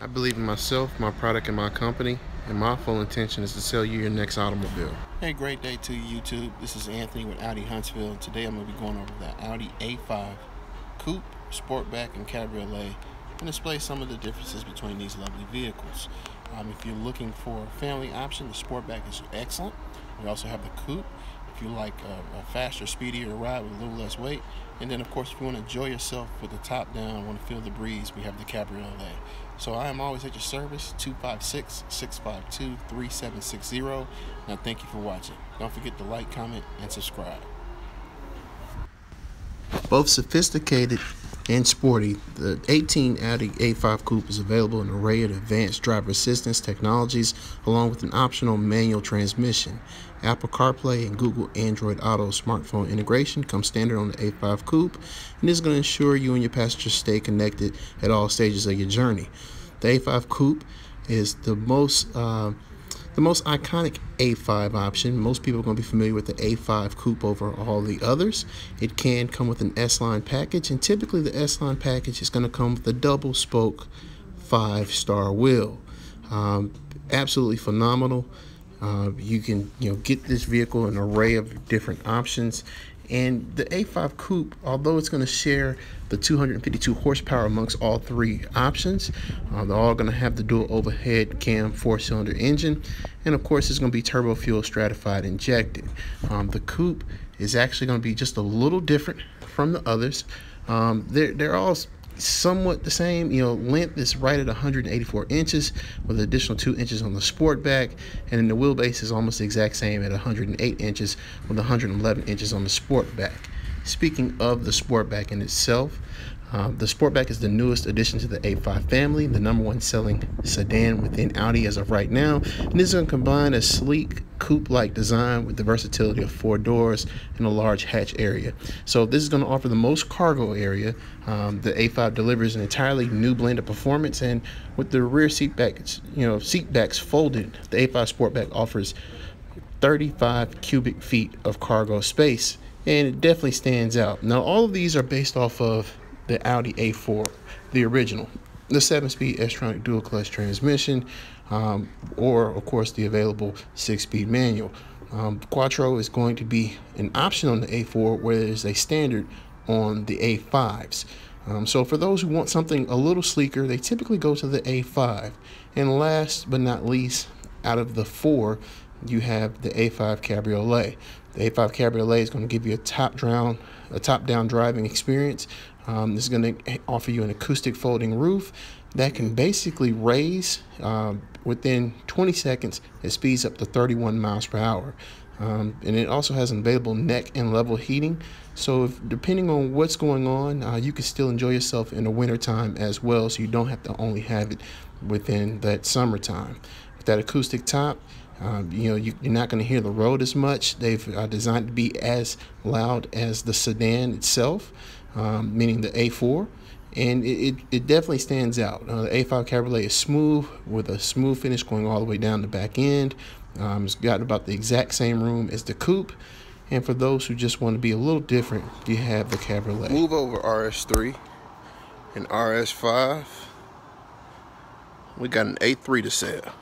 I believe in myself, my product, and my company, and my full intention is to sell you your next automobile. Hey, great day to you, YouTube. This is Anthony with Audi Huntsville. Today I'm going to be going over the Audi A5 Coupe, Sportback, and Cabriolet and display some of the differences between these lovely vehicles. Um, if you're looking for a family option, the Sportback is excellent. We also have the Coupe if you like a, a, faster, speedier ride with a little less weight. And then, of course, if you want to enjoy yourself with the top down, want to feel the breeze, we have the Cabriolet. So I am always at your service, 256-652-3760. Now, thank you for watching. Don't forget to like, comment, and subscribe. Both sophisticated and sporty, the 18 Audi A5 Coupe is available in an array of advanced driver assistance technologies along with an optional manual transmission. Apple CarPlay and Google Android Auto smartphone integration come standard on the A5 Coupe and is going to ensure you and your passengers stay connected at all stages of your journey. The A5 Coupe is the most uh, the most iconic A5 option. Most people are going to be familiar with the A5 Coupe over all the others. It can come with an S-Line package, and typically the S-Line package is going to come with a double spoke five-star wheel. Um, absolutely phenomenal. Uh, you can you know get this vehicle an array of different options and the A5 Coupe, although it's going to share the 252 horsepower amongst all three options, uh, they're all going to have the dual overhead cam four-cylinder engine, and of course it's going to be turbo fuel stratified injected. Um, the Coupe is actually going to be just a little different from the others. Um, they're, they're all somewhat the same. You know, length is right at 184 inches with an additional two inches on the Sportback, and then the wheelbase is almost the exact same at 108 inches with 111 inches on the Sportback. Speaking of the Sportback in itself, um, the Sportback is the newest addition to the A5 family, the number one selling sedan within Audi as of right now. And this is going to combine a sleek coupe-like design with the versatility of four doors and a large hatch area. So this is going to offer the most cargo area. Um, the A5 delivers an entirely new blend of performance, and with the rear seat backs, you know, seat backs folded, the A5 Sportback offers 35 cubic feet of cargo space, and it definitely stands out. Now, all of these are based off of the Audi A4, the original, the seven-speed S-tronic dual clutch transmission, um, or of course the available six-speed manual. Um, Quattro is going to be an option on the A4, where there's a standard on the A5s. Um, so for those who want something a little sleeker, they typically go to the A5. And last but not least, out of the four, you have the A5 Cabriolet. The A5 Cabriolet is going to give you a top down, a top down driving experience. Um, this is going to offer you an acoustic folding roof that can basically raise uh, within 20 seconds. It speeds up to 31 miles per hour. Um, and it also has an available neck and level heating. So if, depending on what's going on, uh, you can still enjoy yourself in the wintertime as well. So you don't have to only have it within that summertime. With that acoustic top, um, you know, you, are not going to hear the road as much. They've uh, designed to be as loud as the sedan itself, um, meaning the A4. And it, it, it definitely stands out. Uh, the A5 Cabriolet is smooth with a smooth finish going all the way down the back end. Um, it's got about the exact same room as the coupe. And for those who just want to be a little different, you have the Cabriolet. Move over RS3 and RS5. We got an A3 to sell.